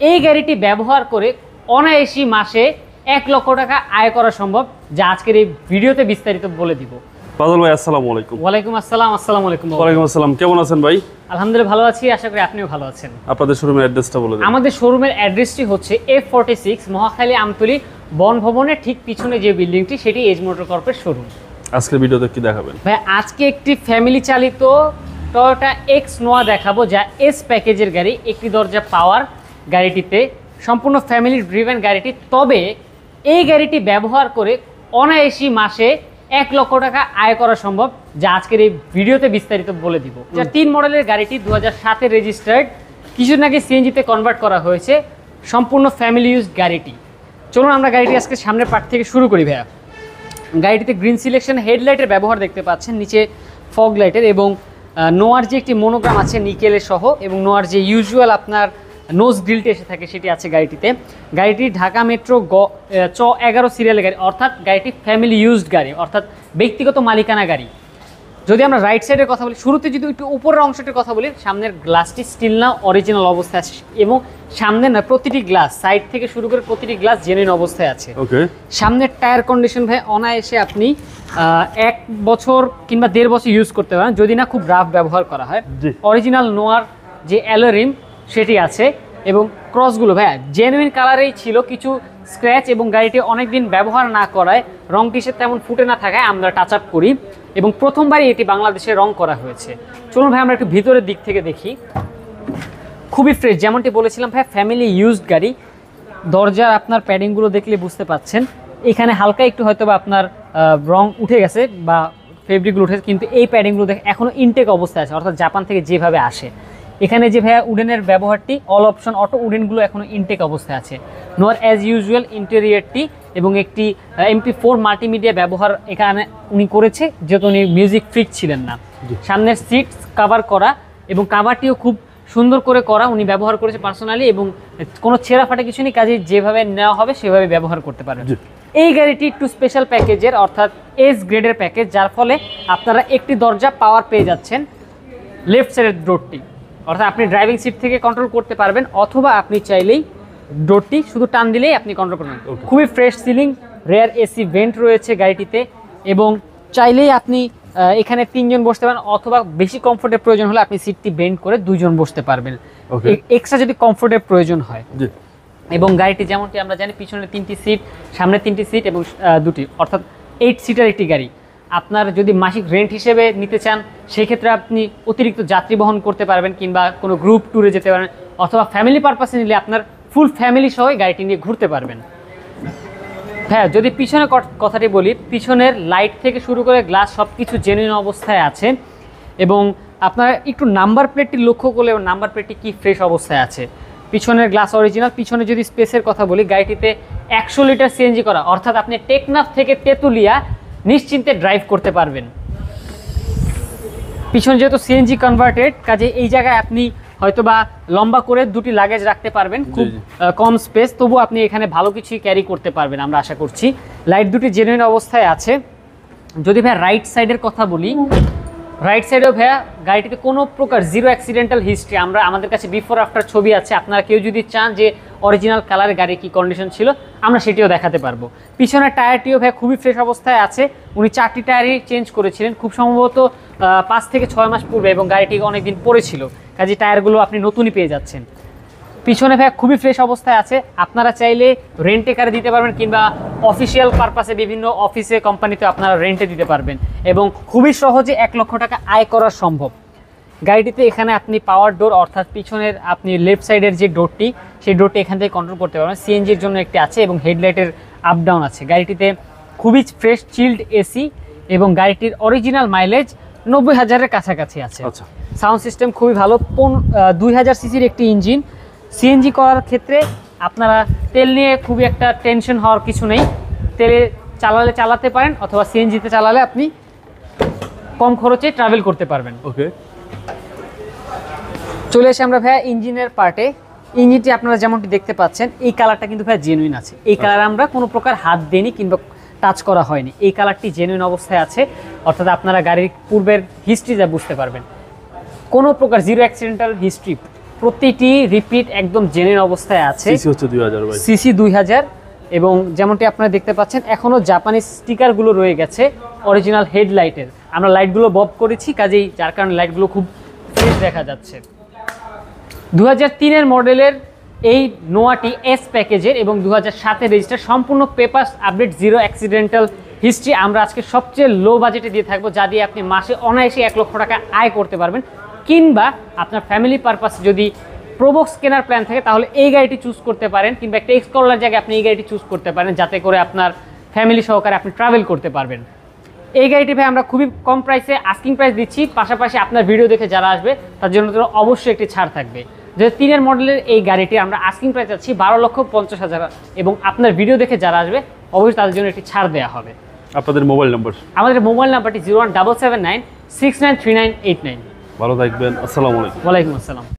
এই গাড়িটি ব্যবহার করে অনায়াসি মাসে এক লক্ষ টাকা আয় করা সম্ভব যা আজকের এই ভিডিওতে বিস্তারিত বলে দিব। বাদল ভাই আসসালামু আলাইকুম। ওয়ালাইকুম আসসালাম আসসালামু আলাইকুম ওয়ালাইকুম আসসালাম কেমন আছেন ভাই? আলহামদুলিল্লাহ ভালো আছি আশা করি আপনিও ভালো আছেন। আপনাদের শোরুমের অ্যাড্রেসটা বলে দিন। আমাদের শোরুমের অ্যাড্রেসটি হচ্ছে F forty six Mohakhali Amtoli বন ভবনের ঠিক পিছনে যে বিল্ডিংটি সেটি এজ মোটর কর্পের শোরুম আজকের ভিডিওতে কি দেখাবেন? ভাই আজকে একটি ফ্যামিলি চালিত টয়োটা এক্স নোয়া দেখাবো যা এস প্যাকেজের গাড়ি একটি দরজা পাওয়ার গাড়িটিতে সম্পূর্ণ ফ্যামিলি ড্রিভেন গাড়িটি। তবে এই গাড়িটি ব্যবহার করে অনায়াসি মাসে এক লক্ষ টাকা আয় করা সম্ভব যা আজকের এই ভিডিওতে বিস্তারিত বলে দিব। যা তিন মডেলের গাড়িটি দু হাজার সাতে রেজিস্টার্ড কিছুদিন আগে সিএনজিতে কনভার্ট করা হয়েছে সম্পূর্ণ ফ্যামিলি ইউজ গাড়িটি। চলুন আমরা গাড়িটি আজকে সামনের পার্ট থেকে শুরু করি ভাইয়া। গাড়িটিতে গ্রিন সিলেকশন হেডলাইটের ব্যবহার দেখতে পাচ্ছেন নিচে ফগ লাইটের এবং নোয়ার যে একটি মনোগ্রাম আছে নিকেলের সহ এবং নোয়ার যে ইউজুয়াল আপনার নোজ গ্রিলটি এসে থাকে সেটি আছে গাড়িটিতে। গাড়িটি ঢাকা মেট্রো গ চ এগারো সিরিয়ালের গাড়ি অর্থাৎ গাড়িটি ফ্যামিলি ইউজড গাড়ি অর্থাৎ ব্যক্তিগত মালিকানা গাড়ি। যদি আমরা রাইট সাইডের কথা বলি শুরুতে যদি একটু উপরের অংশটির কথা বলি সামনের গ্লাসটি স্টিল না অরিজিনাল অবস্থায় আছে এবং সামনে না প্রতিটি গ্লাস সাইড থেকে শুরু করে প্রতিটি গ্লাস জেনুইন অবস্থায় আছে। সামনের টায়ার কন্ডিশন ভাই অনায়াসে আপনি এক বছর কিংবা দেড় বছর ইউজ করতে পারেন যদি না খুব রাফ ব্যবহার করা হয়। অরিজিনাল নোয়ার যে অ্যালোরিম সেটি আছে এবং ক্রসগুলো ভাইয়া জেনুইন কালারেই ছিল কিছু স্ক্র্যাচ এবং গাড়িটি অনেক দিন ব্যবহার না করায় রং টিসের তেমন ফুটে না থাকায় আমরা টাচ আপ করি এবং প্রথমবারই এটি বাংলাদেশে রং করা হয়েছে। চলুন ভাই আমরা একটু ভিতরের দিক থেকে দেখি। খুবই ফ্রেশ যেমনটি বলেছিলাম ভাই ফ্যামিলি ইউজড গাড়ি। দরজার আপনার প্যাডিংগুলো দেখলে বুঝতে পাচ্ছেন। এখানে হালকা একটু হয়তো বা আপনার রং উঠে গেছে বা ফেব্রিকগুলো উঠে গেছে, কিন্তু এই প্যাডিংগুলো দেখে এখনও ইনটেক অবস্থায় আছে অর্থাৎ জাপান থেকে যেভাবে আসে। এখানে যে ভাইয়া উডেনের ব্যবহারটি অল অপশন অটো উডেনগুলো এখনও ইনটেক অবস্থায় আছে। নোয়ার অ্যাজ ইউজুয়াল ইন্টেরিয়ারটি এবং একটি এমপি ফোর মাল্টিমিডিয়া ব্যবহার এখানে উনি করেছে যেহেতু উনি মিউজিক ফ্রিক ছিলেন না। সামনের সিট কাভার করা এবং কাভারটিও খুব সুন্দর করে করা উনি ব্যবহার করেছে পার্সোনালি এবং কোনো ছেঁড়া ফাটা কিছু নেই কাজে যেভাবে নেওয়া হবে সেভাবে ব্যবহার করতে পারেন এই গাড়িটি একটু স্পেশাল প্যাকেজের অর্থাৎ এস গ্রেডের প্যাকেজ যার ফলে আপনারা একটি দরজা পাওয়ার পেয়ে যাচ্ছেন লেফট সাইডের ডোরটি অর্থাৎ আপনি ড্রাইভিং সিট থেকে কন্ট্রোল করতে পারবেন অথবা আপনি চাইলেই ডোরটি শুধু টান দিলেই আপনি কন্ট্রোল করবেন। খুবই fresh ceiling rear AC vent রয়েছে গাড়িটিতে এবং চাইলেই আপনি এখানে তিনজন বসতে পারেন অথবা বেশি কমফোর্টের প্রয়োজন হলে আপনি সিটটি বেন্ড করে দুজন বসতে পারবেন। এক্সট্রা যদি কমফোর্টের প্রয়োজন হয়। এবং গাড়িটি যেমনটি আমরা জানি পিছনে তিনটি সিট সামনে তিনটি সিট এবং দুটি অর্থাৎ এইট সিটার একটি গাড়ি। আপনার যদি মাসিক রেন্ট হিসেবে নিতে চান, সেক্ষেত্রে আপনি অতিরিক্ত যাত্রী বহন করতে পারবেন কিংবা কোনো গ্রুপ ট্যুরে যেতে পারেন অথবা ফ্যামিলি পারপাসে নিলে আপনার ফুল ফ্যামিলি সহ গাড়িটি নিয়ে ঘুরতে পারবেন। হ্যাঁ যদি পিছনে কথাটি বলি, পিছনের লাইট থেকে শুরু করে গ্লাস সব কিছু জেনুইন অবস্থায় আছে এবং আপনারা একটু নাম্বার প্লেটটি লক্ষ্য করলে এবং নাম্বার প্লেটটি কি ফ্রেশ অবস্থায় আছে। পিছনের গ্লাস অরিজিনাল পিছনে যদি স্পেসের কথা বলি, গাড়িটিতে একশো লিটার সিএনজি করা, অর্থাৎ আপনি টেকনাফ থেকে তেঁতুলিয়া নিশ্চিন্তে ড্রাইভ করতে পারবেন। পিছনে যেহেতু সিএনজি কনভার্টেড কাজে এই জায়গায় আপনি হয়তো বা লম্বা করে দুটি লাগেজ রাখতে পারবেন খুব কম স্পেস তবু আপনি এখানে ভালো কিছুই ক্যারি করতে পারবেন আমরা আশা করছি। লাইট দুটি জেনুইন অবস্থায় আছে। যদি ভাই রাইট সাইডের কথা বলি রাইট সাইডেও ভাইয়া, গাড়িটিতে কোনো প্রকার জিরো অ্যাক্সিডেন্টাল হিস্ট্রি আমরা আমাদের কাছে বিফোর আফটার ছবি আছে, আপনারা কেউ যদি চান যে অরিজিনাল কালারের গাড়ি কি কন্ডিশন ছিল, আমরা সেটিও দেখাতে পারব। পিছনের টায়ারটিও ভাই খুবই ফ্রেশ অবস্থায় আছে, উনি চারটি টায়ারই চেঞ্জ করেছিলেন, খুব সম্ভবত পাঁচ থেকে ছয় মাস পূর্বে এবং গাড়িটি অনেকদিন পড়েছিল কাজে টায়ারগুলো আপনি নতুনই পেয়ে যাচ্ছেন। পিছনে ভাই খুবই ফ্রেশ অবস্থায় আছে। আপনারা চাইলে রেন্টে কারে দিতে পারবেন কিংবা অফিসিয়াল পারপাসে বিভিন্ন অফিসে কোম্পানিতে আপনারা রেন্টে দিতে পারবেন এবং খুবই সহজে এক লক্ষ টাকা আয় করা সম্ভব। গাড়িটিতে এখানে আপনি পাওয়ার ডোর অর্থাৎ পিছনের আপনি লেফট সাইডের যে ডোরটি সেই ডোরটি এখান থেকে কন্ট্রোল করতে পারবেন। সিএনজির জন্য একটি আছে এবং হেডলাইটের আপ ডাউন আছে। গাড়িটিতে খুবই ফ্রেশ চিল্ড এসি এবং গাড়িটির অরিজিনাল মাইলেজ নব্বই হাজারের কাছাকাছি আছে। আচ্ছা। সাউন্ড সিস্টেম খুবই ভালো। দুই হাজার সিসির একটি ইঞ্জিন সিএনজি করার ক্ষেত্রে আপনারা তেল নিয়ে খুবই একটা টেনশন হওয়ার কিছু নেই। তেলে চালালে চালাতে পারেন অথবা সিএনজিতে চালালে আপনি কম খরচে ট্রাভেল করতে পারবেন। ওকে চলে এসে আমরা ভাইয়া ইঞ্জিনের পার্টে ইঞ্জিনটি আপনারা যেমনটি দেখতে পাচ্ছেন এই কালারটা কিন্তু ভাইয়া জেনুইন আছে। এই কালার আমরা কোনো প্রকার হাত দিইনি কিংবা টাচ করা হয়নি। এই কালারটি জেনুইন অবস্থায় আছে। অর্থাৎ আপনারা গাড়ির পূর্বের হিস্ট্রি যা বুঝতে পারবেন। কোনো প্রকার জিরো অ্যাক্সিডেন্টাল হিস্ট্রি প্রতিটি রিপিট একদম জেনের অবস্থায় আছে। সিসি হচ্ছে দুই হাজার ভাই সিসি দুই হাজার এবং যেমনটি আপনারা দেখতে পাচ্ছেন এখনও জাপানি স্টিকারগুলো রয়ে গেছে অরিজিনাল হেডলাইটের আমরা লাইটগুলো বব করেছি কাজেই যার কারণে লাইটগুলো খুব ফ্রেশ দেখা যাচ্ছে। দু হাজার তিনের মডেলের এই নোয়াটি এস প্যাকেজের এবং দু হাজার রেজিস্টার সম্পূর্ণ papers update zero accidental history আমরা আজকে সবচেয়ে লো বাজেটে দিয়ে থাকব যা দিয়ে আপনি মাসে অনায়াসে এক লক্ষ টাকা আয় করতে পারবেন। কিংবা আপনার ফ্যামিলি পারপাস যদি প্রোবক্স কেনার প্ল্যান থাকে তাহলে এই গাড়িটি চুজ করতে পারেন কিংবা একটা এক্সকলার জায়গায় আপনি এই গাড়িটি চুজ করতে পারেন যাতে করে আপনার ফ্যামিলি সহকারে আপনি ট্রাভেল করতে পারবেন। এই গাড়িটি ভাই আমরা খুবই কম প্রাইসে আস্কিং প্রাইস দিচ্ছি পাশাপাশি আপনার ভিডিও দেখে যারা আসবে তার জন্য তো অবশ্যই একটি ছাড় থাকবে। যে তিনের মডেলের এই গাড়িটি আমরা আস্কিং প্রাইস আছি বারো লক্ষ পঞ্চাশ হাজার এবং আপনার ভিডিও দেখে যারা আসবে অবশ্যই তাদের জন্য একটি ছাড় দেওয়া হবে। আপনাদের মোবাইল নাম্বার আমাদের মোবাইল নাম্বারটি zero one double seven nine six nine three nine eight nine ভালো থাকবেন আসসালামু আলাইকুম। ওয়ালাইকুম আসসালাম।